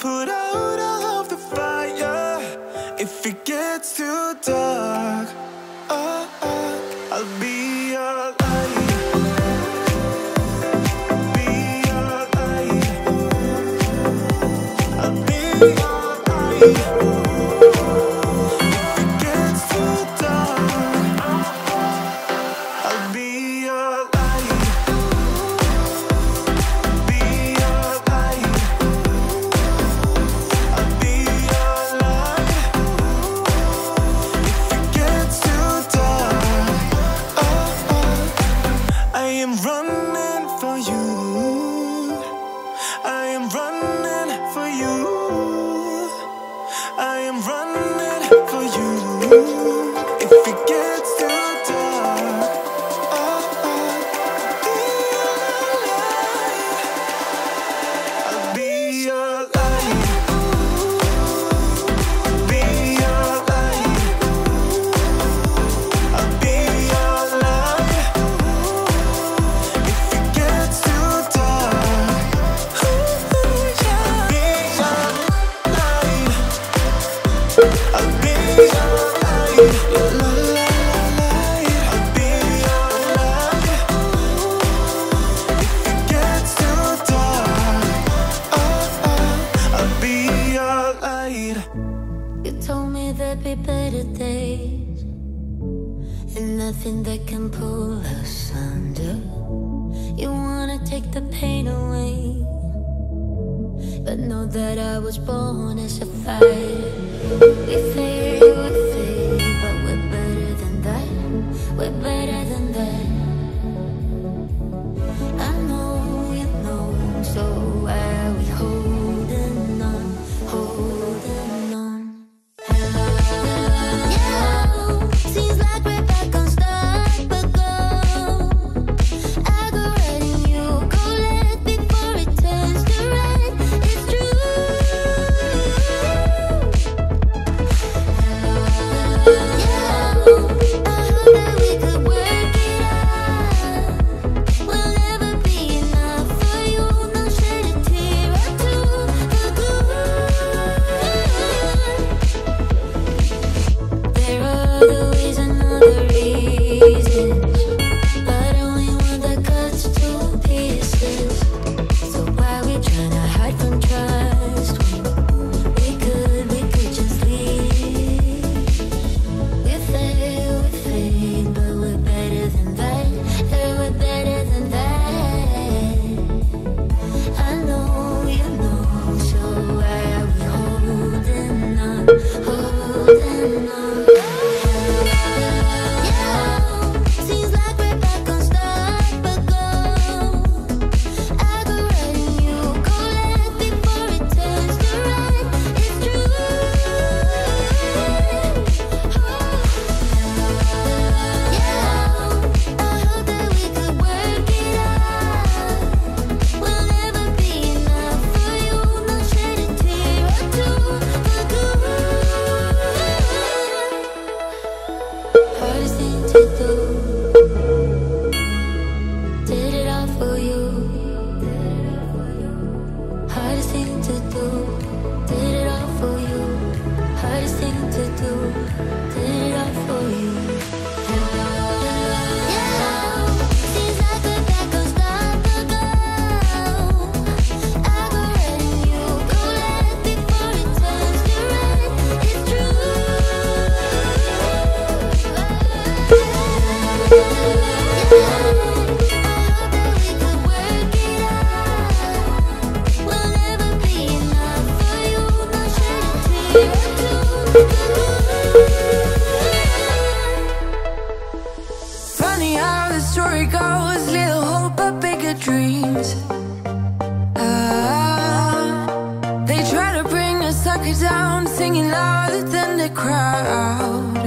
put out all of the fire if it gets too dark. Sucking down, singing louder than the crowd.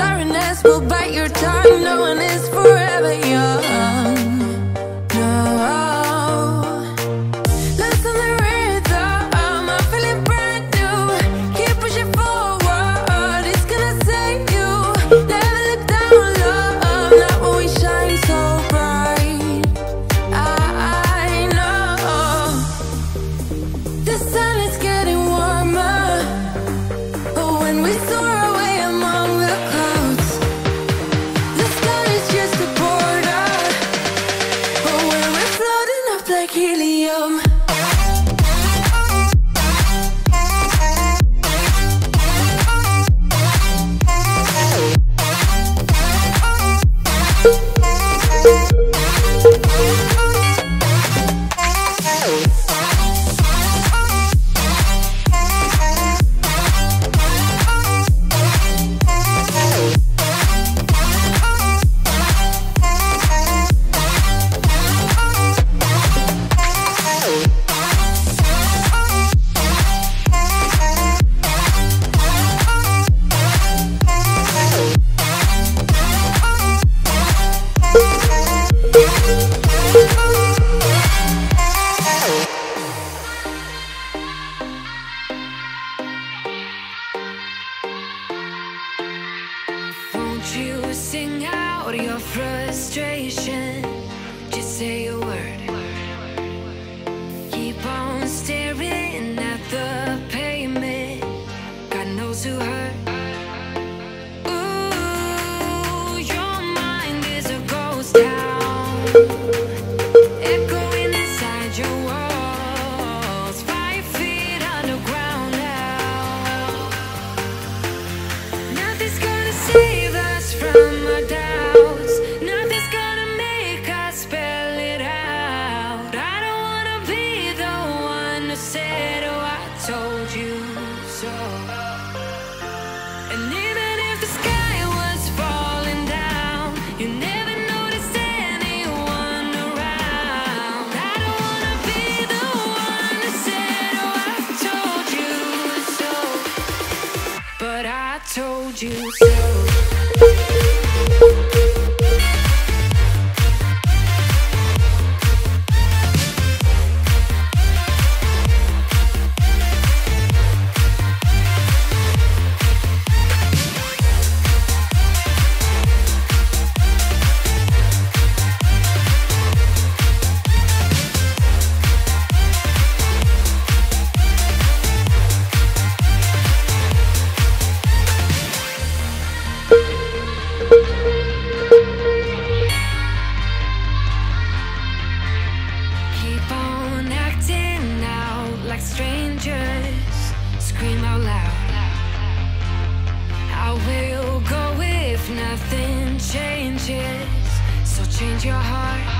Siren will bite your tongue, no one is forever young. Change your heart.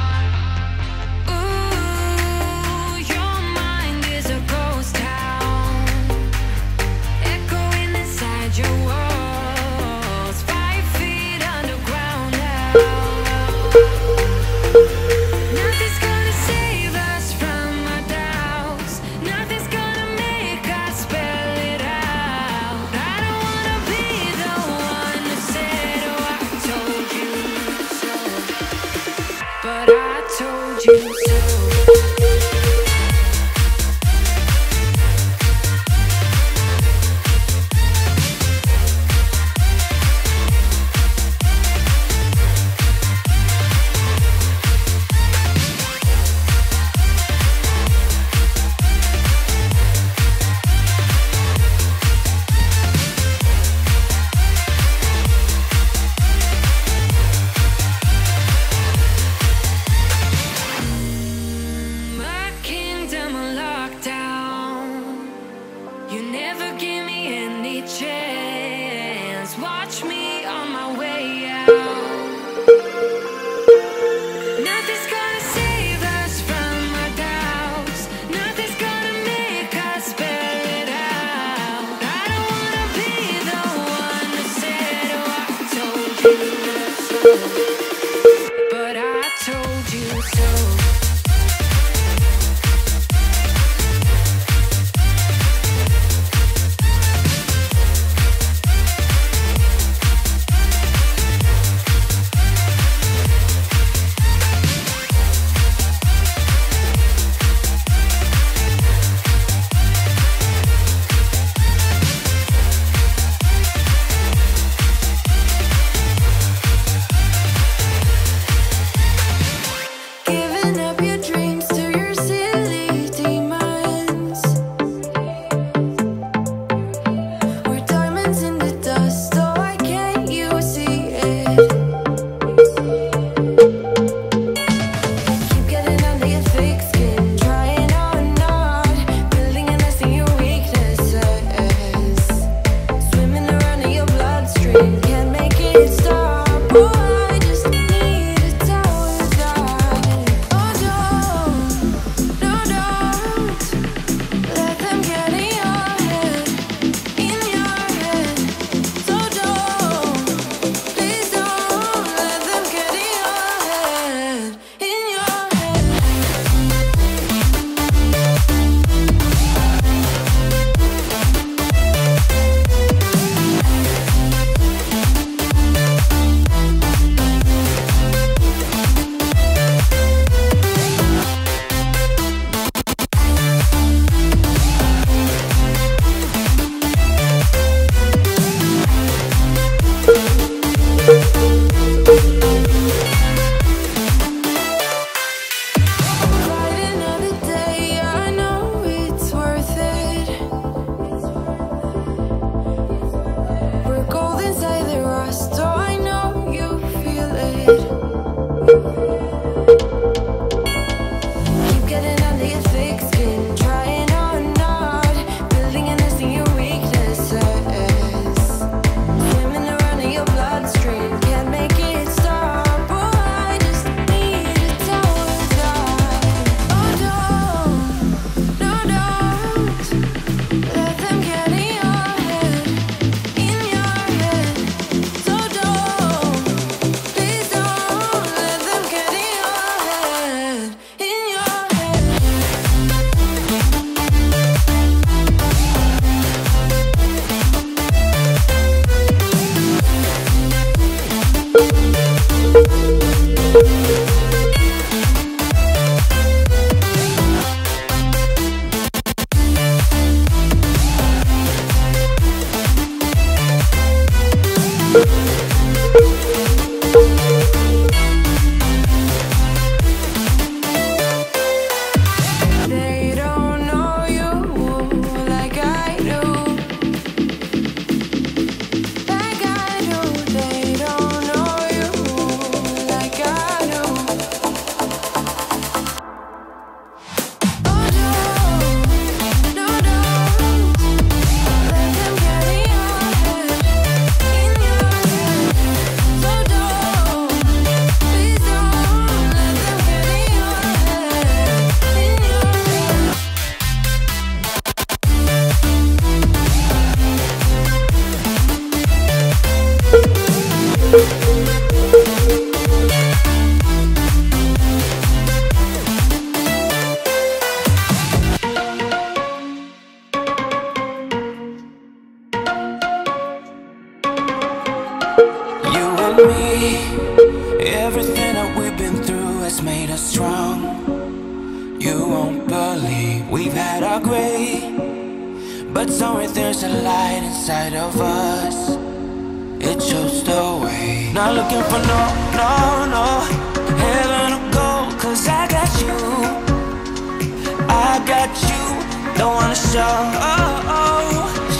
don't wanna show. Oh, oh.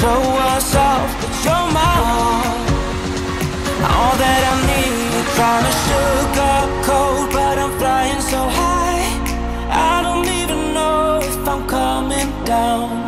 So ourselves that you're my all All that I need Trying to sugarcoat, But I'm flying so high. I don't even know if I'm coming down.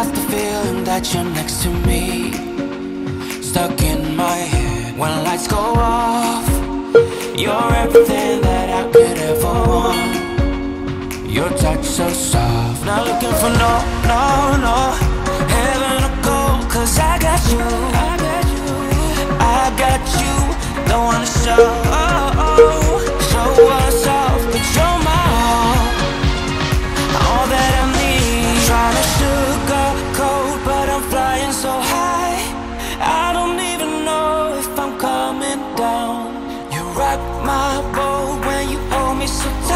lost the feeling that you're next to me. Stuck in my head When lights go off. You're everything that I could ever want. Your touch so soft. Not looking for no, no, no. Heaven or gold Cause I got you. I got you. I got you. Don't wanna show me so